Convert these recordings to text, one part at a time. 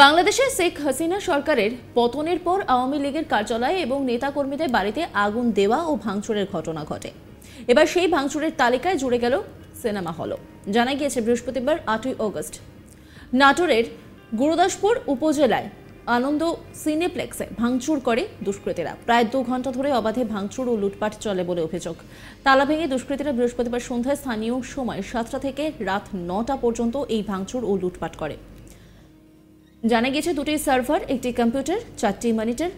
বাংলাদেশে শেখ হাসিনা সরকারের পতনের পর আওয়ামী লীগের কার্যালয় এবং নেতাকর্মীদের বাড়িতে আগুন দেওয়া ও ভাঙচুরের ঘটনা ঘটে। এবার সেই ভাঙচুরের তালিকায় জুড়ে গেল সিনেমা হলও। জানা গিয়েছে বৃহস্পতিবার আটই অগস্ট। নাটোরের গুরুদাসপুর উপজেলায় আনন্দ সিনেপ্লেক্সে ভাঙচুর করে দুষ্কৃতীরা। প্রায় দু ঘণ্টা ধরে অবাধে ভাঙচুর ও লুটপাট চলে বলে অভিযোগ। তালা ভেঙে দুষ্কৃতীরা বৃহস্পতিবার সন্ধ্যায় স্থানীয় সময় সাতটা থেকে রাত নটা পর্যন্ত এই ভাঙচুর ও লুটপাট করে। জানা গেছে দুটি সার্ভার, একটি কম্পিউটার, চারটি মনিটর,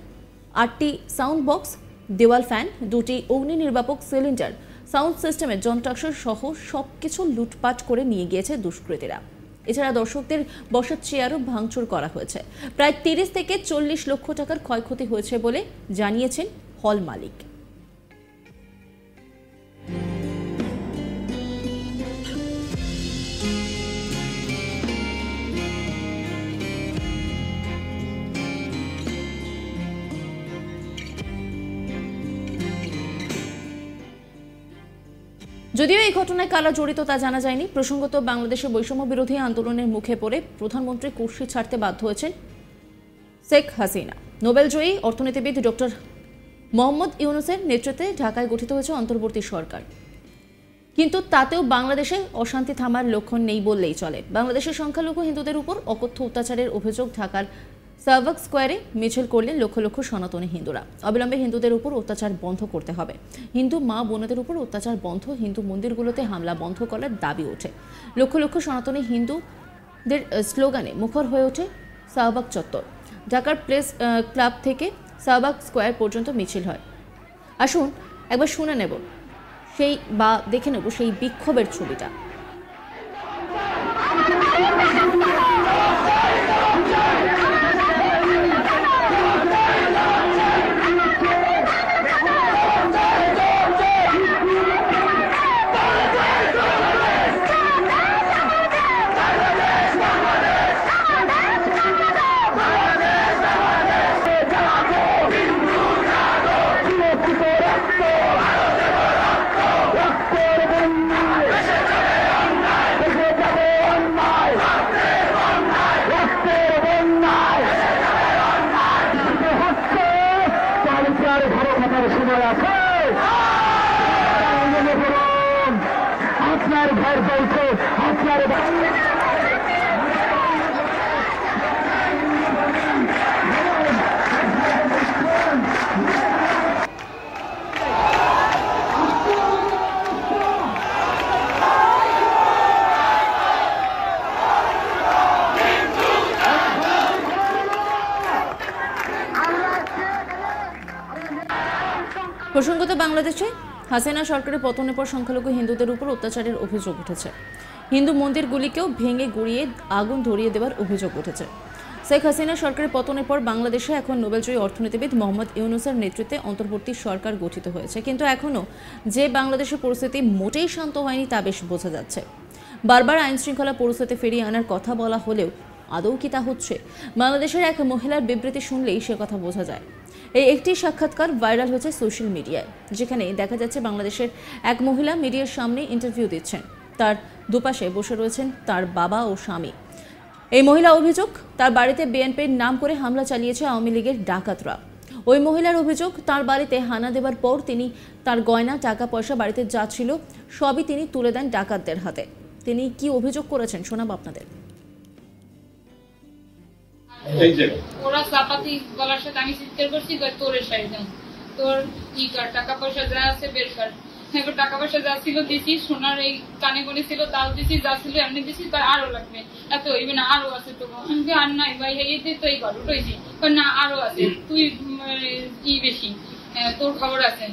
আটটি সাউন্ড বক্স, দেওয়াল ফ্যান, দুটি অগ্নি নির্বাপক সিলিন্ডার, সাউন্ড সিস্টেমের যন্ত্রাংশ সহ সবকিছু লুটপাট করে নিয়ে গিয়েছে দুষ্কৃতীরা। এছাড়া দর্শকদের বসার চেয়ারও ভাঙচুর করা হয়েছে। প্রায় তিরিশ থেকে চল্লিশ লক্ষ টাকার ক্ষয়ক্ষতি হয়েছে বলে জানিয়েছেন হল মালিক। যদিও এই ঘটনায় কারা জড়িত তা জানা যায়নি, প্রসঙ্গত বাংলাদেশের বৈষম্য বিরোধী আন্দোলনের মুখে পড়ে প্রধানমন্ত্রী কুর্সি ছাড়তে বাধ্য হয়েছেন শেখ হাসিনা। নোবেলজয়ী অর্থনীতিবিদ ডক্টর মোহাম্মদ ইউনুসের নেতৃত্বে ঢাকায় গঠিত হয়েছে অন্তর্বর্তী সরকার। কিন্তু তাতেও বাংলাদেশে অশান্তি থামার লক্ষণ নেই বললেই চলে। বাংলাদেশের সংখ্যালঘু হিন্দুদের উপর অকথ্য অত্যাচারের অভিযোগ ঢাকার সার্ভাক স্কোয়ারে মিছিল করলেন লক্ষ লক্ষ সনাতনী হিন্দুরা। অবিলম্বে হিন্দুদের উপর অত্যাচার বন্ধ করতে হবে। হিন্দু মা বোনদের উপর অত্যাচার বন্ধ, হিন্দু মন্দিরগুলোতে হামলা বন্ধ করার দাবি ওঠে। লক্ষ লক্ষ সনাতনী হিন্দুদের স্লোগানে মুখর হয়ে ওঠে শাহবাগ চত্বর। ঢাকার প্লেস ক্লাব থেকে শাহবাগ স্কোয়ার পর্যন্ত মিছিল হয়। আসুন, একবার শুনে নেব। সেই বা, দেখে নেব সেই বিক্ষোভের ছবিটা। করুন, আপনার ঘর বলছে আপনার প্রসঙ্গত বাংলাদেশে হাসিনা সরকারের পতনের পর সংখ্যালঘু হিন্দুদের উপর অত্যাচারের অভিযোগ উঠেছে। হিন্দু মন্দিরগুলিকেও ভেঙে গুড়িয়ে আগুন ধরিয়ে দেওয়ার অভিযোগ উঠেছে। শেখ হাসিনা সরকারের পতনের পর বাংলাদেশে এখন নোবেলজয়ী অর্থনীতিবিদ মোহাম্মদ ইউনুসের নেতৃত্বে অন্তর্বর্তী সরকার গঠিত হয়েছে। কিন্তু এখনও যে বাংলাদেশের পরিস্থিতি মোটেই শান্ত হয়নি তা বেশ বোঝা যাচ্ছে। বারবার আইন শৃঙ্খলা পরিস্থিতি ফিরিয়ে আনার কথা বলা হলেও আদৌ কি তা হচ্ছে? বাংলাদেশের এক মহিলার বিবৃতি শুনলেই সে কথা বোঝা যায়। এই একটি সাক্ষাৎকার ভাইরাল হয়েছে সোশ্যাল মিডিয়ায়, যেখানে দেখা যাচ্ছে বাংলাদেশের এক মহিলা মিডিয়ার সামনে ইন্টারভিউ দিচ্ছেন। তার দুপাশে বসে রয়েছেন তার বাবা ও স্বামী। এই মহিলা অভিযোগ, তার বাড়িতে বিএনপির নাম করে হামলা চালিয়েছে আওয়ামী লীগের ডাকাতরা। ওই মহিলার অভিযোগ, তার বাড়িতে হানা দেওয়ার পর তিনি তার গয়না, টাকা, পয়সা বাড়িতে যা ছিল সবই তিনি তুলে দেন ডাকাতদের হাতে। তিনি কি অভিযোগ করেছেন শোনাব আপনাদের। ওরা চাপাতি গলার সাথে আমি চিৎকার করছি তোরে কর টাকা পয়সা যা আছে বের কর। এবার টাকা পয়সা যা ছিল দিছি, সোনার এই কানে গনে ছিল, তাও দিছি, যা ছিল এমনি দিছি তার আরও লাগবে। এত হইবে না, আরও আছে আর নাই ভাই, এই দিয়ে তো এই ঘর উঠেছি। না, আরও আছে। তুই ই বেশি তোর খবর আছে।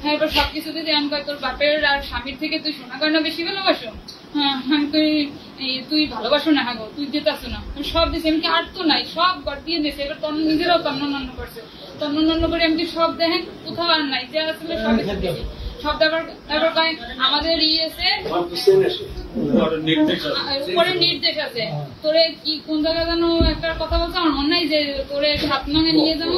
হ্যাঁ এবার সবকিছু দিদি আমি তোর বাপের আর স্বামীর থেকে তুই সোনা গয়না বেশি ভালোবাসো? হ্যাঁ তুই তুই ভালোবাসো না হাগো তুই যেতাছো না। সব দিছি আমি কি আর তো নাই সব ঘর দিয়ে দিয়েছে এবার তন্ন নিজেরাও তন্ন নন্ন করছে। তন্ন নন্ন করে আমি সব দেখেন? কোথাও আর নাই যা আসলে সব সব দেবার তারপর কয় আমাদের আছে। উপরে নির্দেশ আছে। তোরে কি কোন জায়গা যেন একটা কথা বলছে আমার মনে নাই যে তোরে সাত নঙে নিয়ে যাব।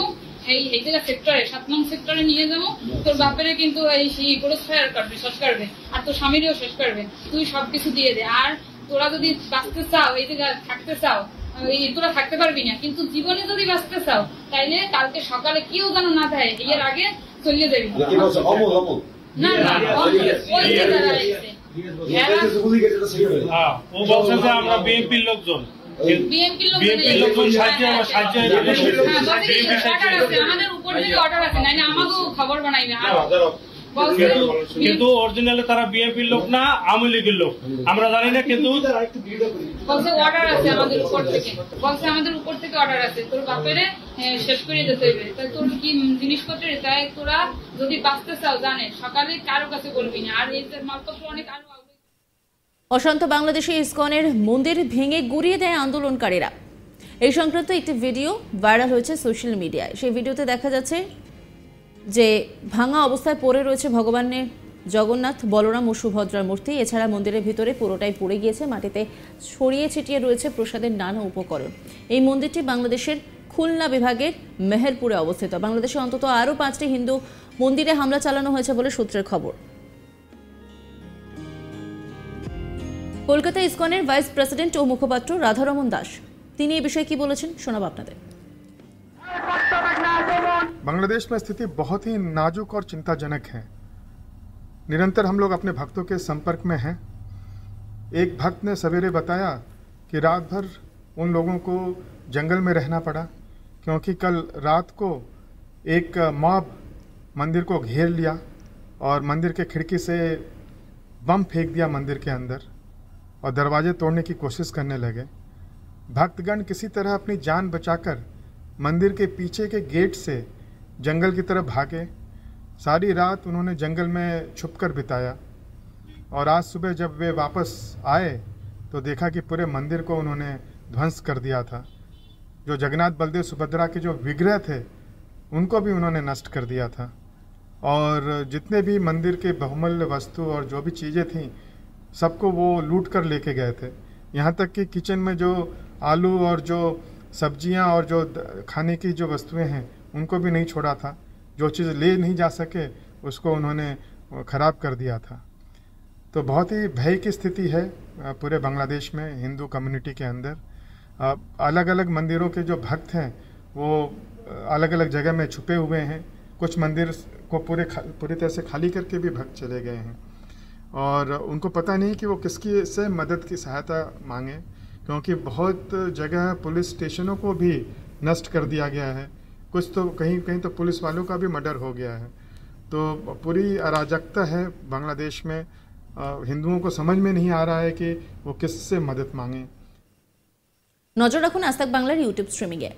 এই এই জায়গা সেক্টরে সাত নং সেক্টরে নিয়ে যাব। তোর বাপেরে কিন্তু এই সেই করে শেয়ার করবে শেষ করবে। আর তোর স্বামীরও শেষ করবে। তুই সবকিছু দিয়ে দে। আর তোরা যদি বাঁচতে চাও এই জায়গায় থাকতে চাও এই তোরা থাকতে পারবি না কিন্তু জীবনে যদি বাঁচতে চাও তাইলে কালকে সকালে কেউ যেন না থাকে এর আগে চলে যাবি। না না ওই যে যারা হ্যাঁ, ও বলছে যে আমরা বিএনপির লোকজন। লোকজন সাহায্য সাহায্য আমাদের উপর থেকে অর্ডার আছে নাইলে আমাকেও খবর বানাইবে কিন্তু কিন্তু অরিজিনালি তারা বিএনপির লোক না আওয়ামী লীগের লোক। আমরা জানি না কিন্তু বলছে অর্ডার আছে আমাদের উপর থেকে। বলছে আমাদের উপর থেকে অর্ডার আছে। তোর বাপেরে শেষ করে যেতে হবে। তাই তোর কি জিনিসপত্র? তাই তোরা যদি বাঁচতে চাও জানে সকালে কারও কাছে বলবি না। আর এই মালপত্র অনেক আরও অশান্ত বাংলাদেশে ইসকনের মন্দির ভেঙে গুড়িয়ে দেয় আন্দোলনকারীরা। এই সংক্রান্ত একটি ভিডিও ভাইরাল হয়েছে সোশ্যাল মিডিয়ায়। সেই ভিডিওতে দেখা যাচ্ছে যে ভাঙা অবস্থায় পড়ে রয়েছে ভগবানের জগন্নাথ, বলরাম ও সুভদ্রার মূর্তি। এছাড়া মন্দিরের ভিতরে পুরোটাই পড়ে গিয়েছে, মাটিতে ছড়িয়ে ছিটিয়ে রয়েছে প্রসাদের নানা উপকরণ। এই মন্দিরটি বাংলাদেশের খুলনা বিভাগের মেহেরপুরে অবস্থিত। বাংলাদেশে অন্তত আরও পাঁচটি হিন্দু মন্দিরে হামলা চালানো হয়েছে বলে সূত্রের খবর। কলকাতা ইসকনের ভাইস প্রেসিডেন্ট ও মুখপাত্র রাধারমন দাস, তিনি এ বিষয়ে কি বলেছেন শোনাব আপনাদের। बांग्लादेश में स्थिति बहुत ही नाजुक और चिंताजनक है। निरंतर हम लोग अपने भक्तों के संपर्क में हैं। एक भक्त ने सवेरे बताया कि रात भर उन लोगों को जंगल में रहना पड़ा, क्योंकि कल रात को एक मॉब मंदिर को घेर लिया और मंदिर के खिड़की से बम फेंक दिया मंदिर के अंदर और दरवाजे तोड़ने की कोशिश करने लगे। भक्तगण किसी तरह अपनी जान बचाकर मंदिर के पीछे के गेट से जंगल की तरफ़ भागे। सारी रात उन्होंने जंगल में छुपकर बिताया। और आज सुबह जब वे वापस आए तो देखा कि पूरे मंदिर को उन्होंने ध्वंस कर दिया था। जो जगन्नाथ, बलदेव, सुभद्रा के जो विग्रह थे, उनको भी उन्होंने नष्ट कर दिया था। और जितने भी मंदिर के बहुमूल्य वस्तु और जो भी चीज़ें थीं, सबको वो लूट कर लेके गए थे। यहाँ तक कि किचन में जो आलू और जो सब्ज़ियाँ और जो खाने की जो वस्तुएँ हैं उनको भी नहीं छोड़ा था। जो चीज़ ले नहीं जा सके, उसको उन्होंने ख़राब कर दिया था। तो बहुत ही भय की स्थिति है पूरे बांग्लादेश में, हिंदू कम्युनिटी के अंदर। अलग अलग मंदिरों के जो भक्त हैं, वो अलग अलग जगह में छुपे हुए हैं। कुछ मंदिर को पूरे पूरी तरह से खाली करके भी भक्त चले गए हैं। और उनको पता नहीं कि वो किसकी से मदद की सहायता मांगे, क्योंकि बहुत जगह पुलिस स्टेशनों को भी नष्ट कर दिया गया है। कुछ तो कहीं कहीं तो पुलिस वालों का भी मर्डर हो गया है तो पूरी अराजकता है बांग्लादेश में अ, हिंदुओं को समझ में नहीं आ रहा है कि वो किससे मदद मांगें নজর রাখুন আস্তাক বাংলার ইউটিউব স্ট্রিমিংয়ে